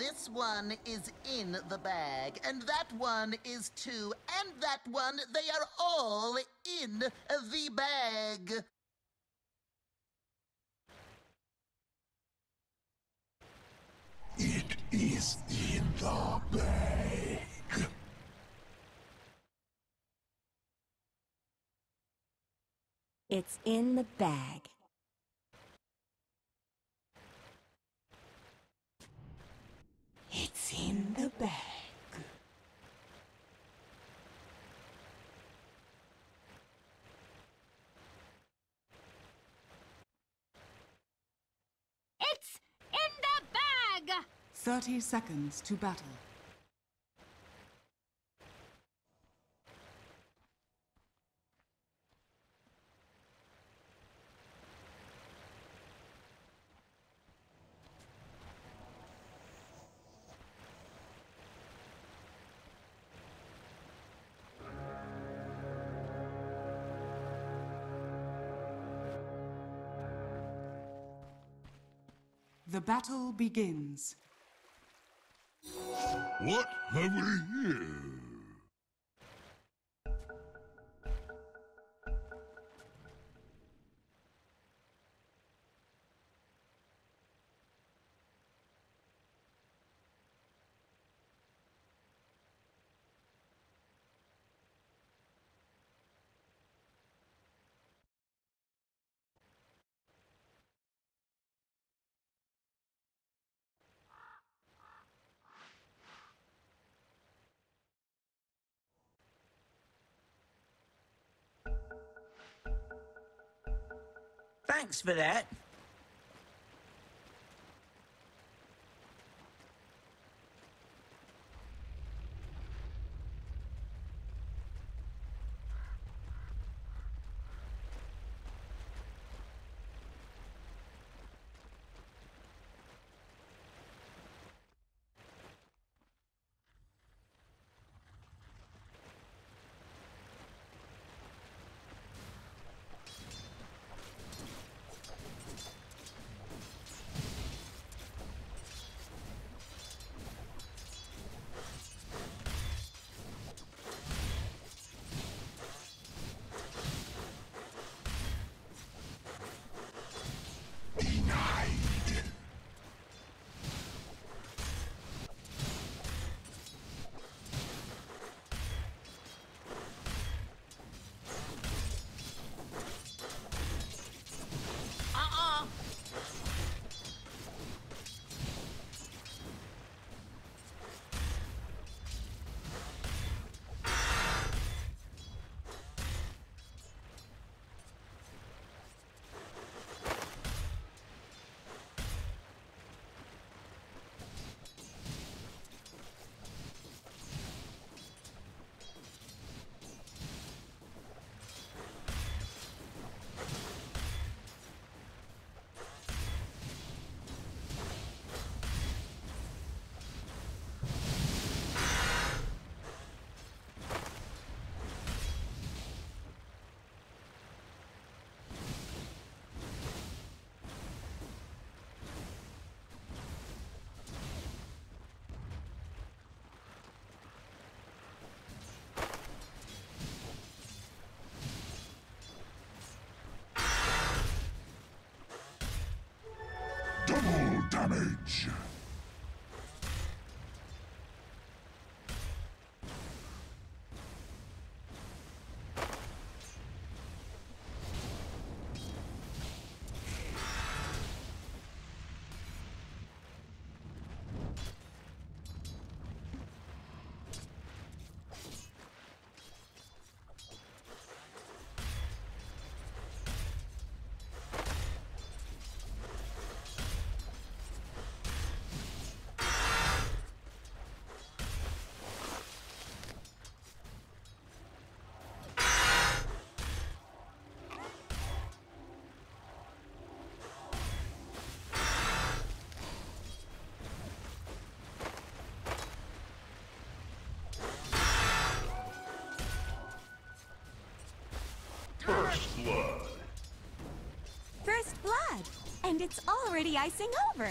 this one is in the bag, and that one is too, and that one, they are all in the bag. It is in the bag. It's in the bag. It's in the bag. It's in the bag! 30 seconds to battle. The battle begins. What have we here? For that. First blood. First blood! And it's already icing over.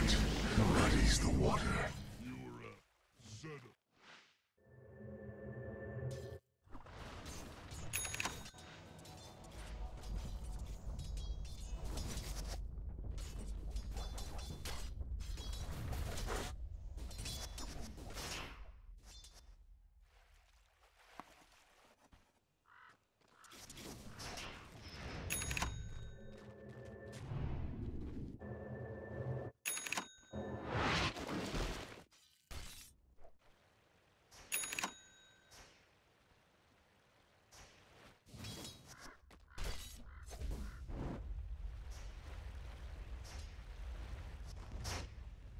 That? Muddies the water.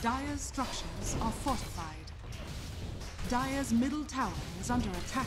Dire's structures are fortified. Dire's middle tower is under attack.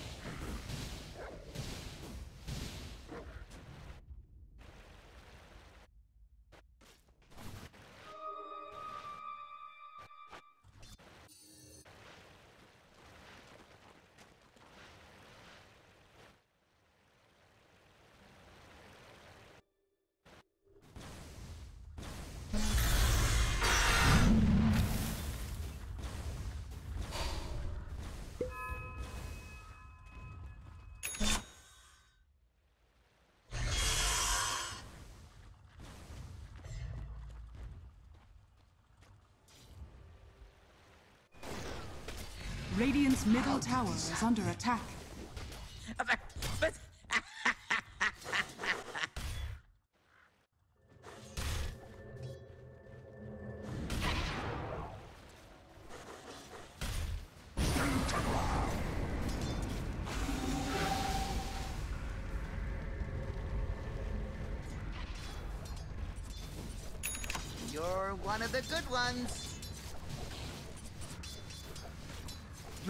Tower is under attack. You're one of the good ones.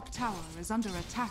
Top tower is under attack.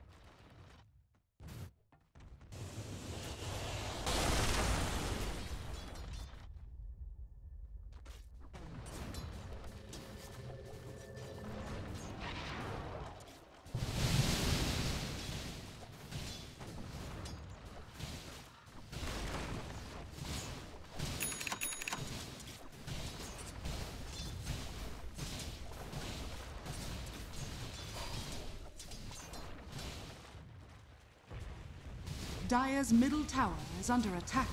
Dire's middle tower is under attack.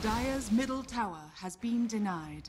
Dire's middle tower has been denied.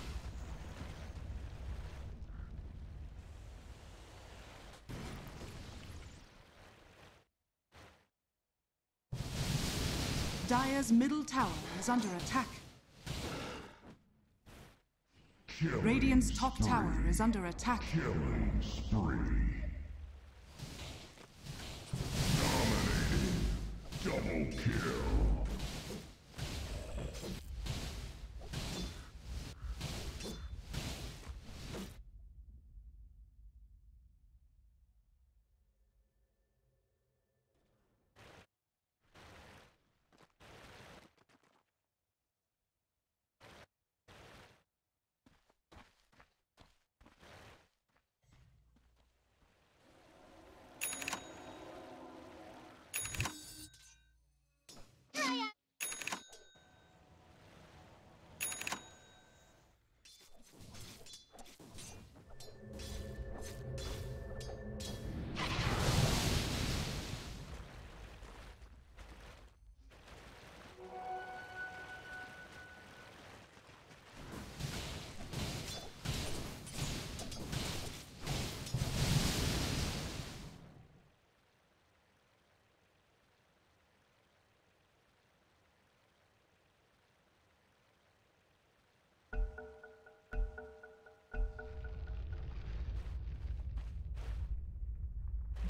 Dire's middle tower is under attack. Killing Radiant's top spree. tower is under attack. Killing spree. Dominating. Double kill.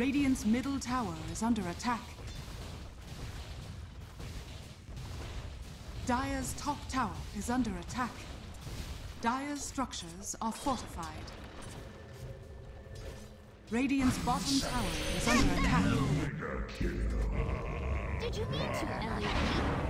Radiant's middle tower is under attack. Dire's top tower is under attack. Dire's structures are fortified. Radiant's bottom tower is under attack. Did you mean to, Ellie?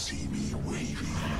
See me waving?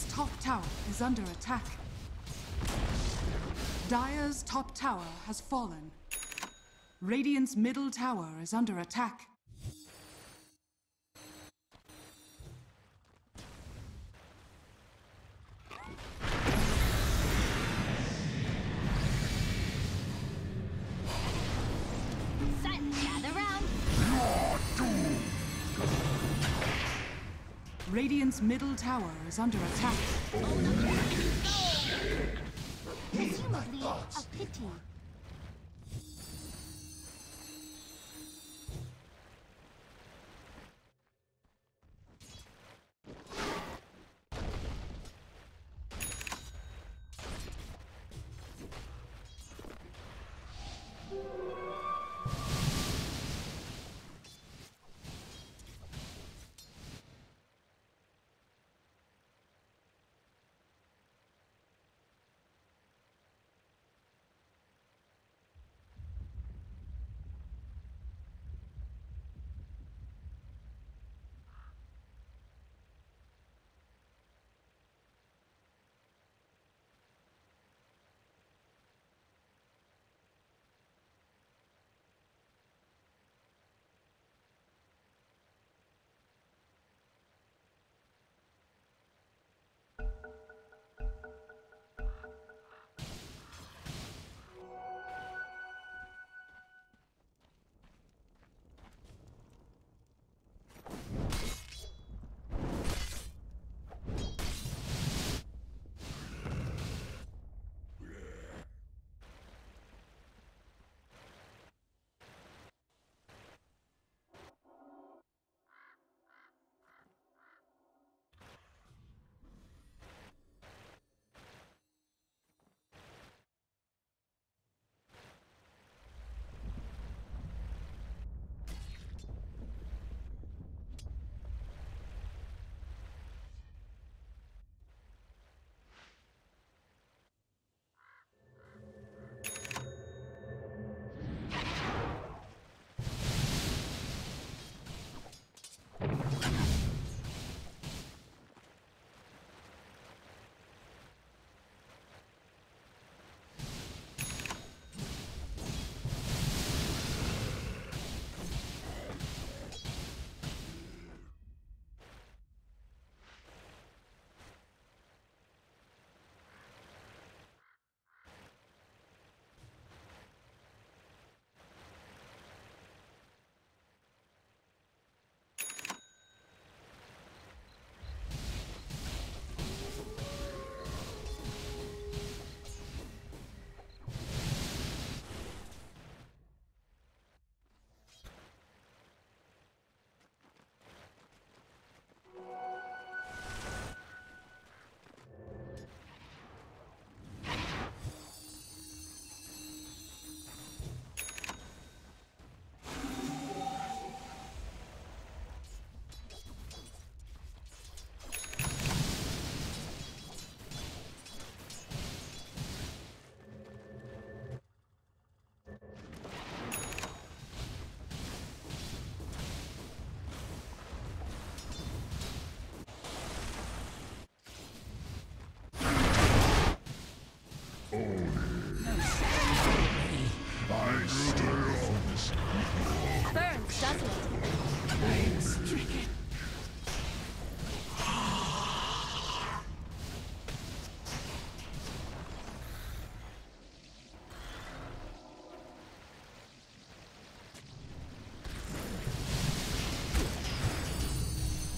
Dire's top tower is under attack. Dire's top tower has fallen. Radiant's middle tower is under attack. Radiant's middle tower is under attack. Oh, Presumably a pity.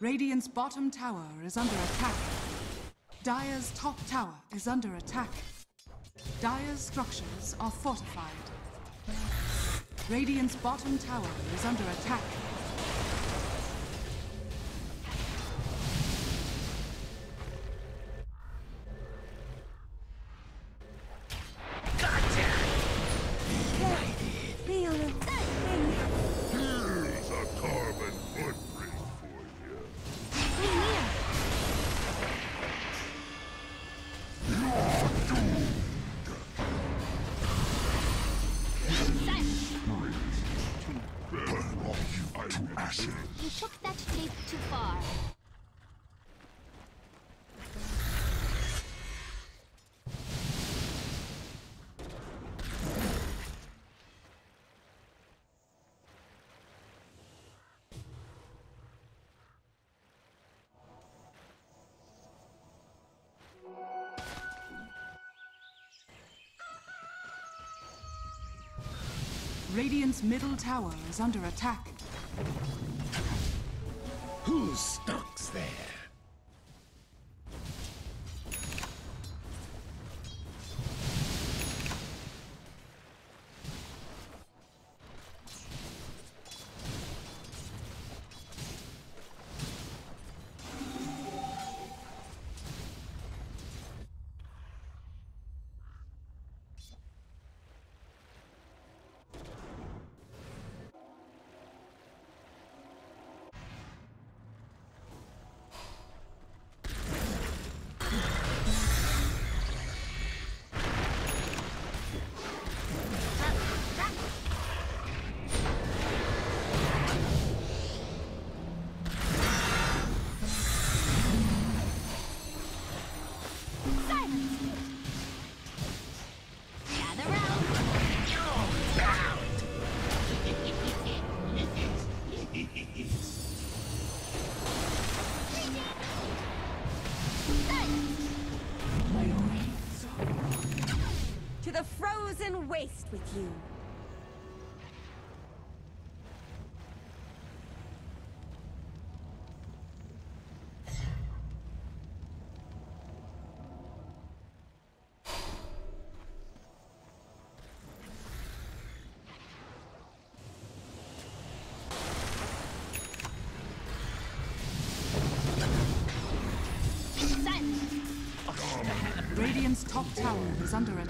Radiant's bottom tower is under attack. Dire's top tower is under attack. Dire's structures are fortified. Radiant's bottom tower is under attack. Radiant's middle tower is under attack. Who stalks there? Waste with you. Radiant's top tower is under attack.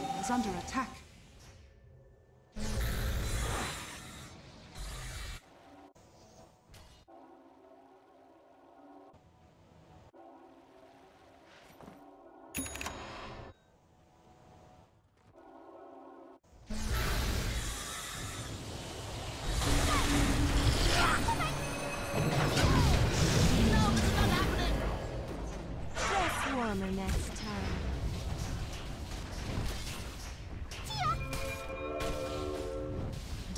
is under attack.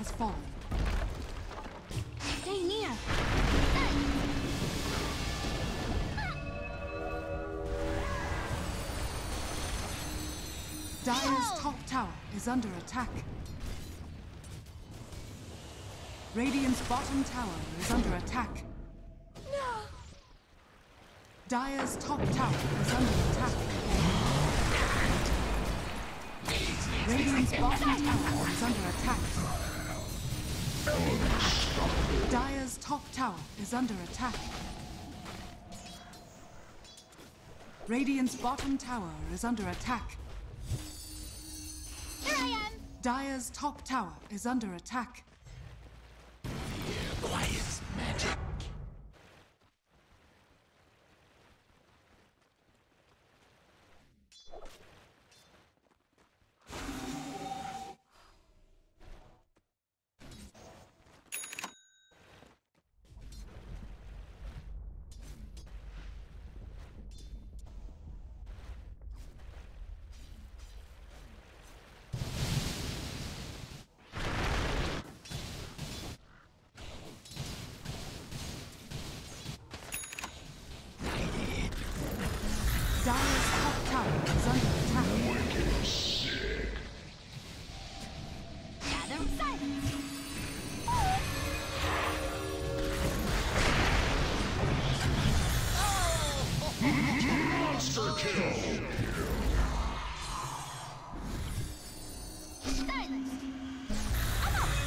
has fallen. Stay near. Dire's top tower is under attack. Radiant's bottom tower is under attack. No. Dire's top tower is under attack. Radiant's bottom tower is under attack. Dire's top tower is under attack. Radiant's bottom tower is under attack. Here I am. Dire's top tower is under attack.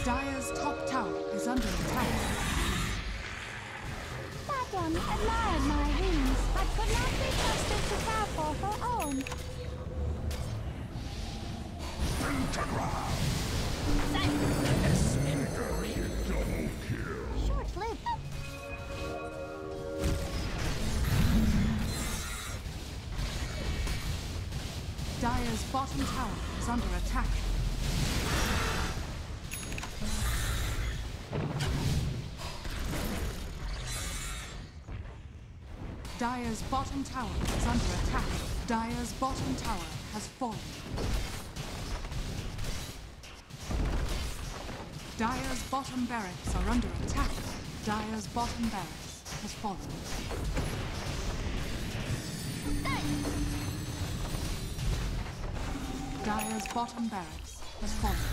Dire's top tower is under attack. Madam admired my wings, but could not be trusted to care for her own. Bring to ground! Double kill! Short-lived! Dire's bottom tower is under attack. Dire's bottom tower is under attack. Dire's bottom tower has fallen. Dire's bottom barracks are under attack. Dire's bottom barracks has fallen. Dire's bottom barracks has fallen.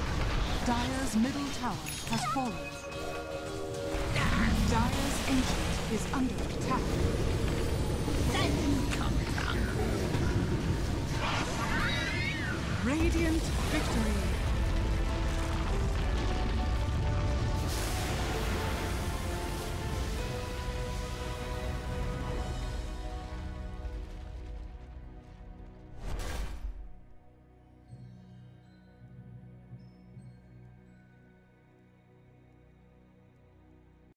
Dire's middle tower has fallen. Dire's ancient is under attack. Radiant victory.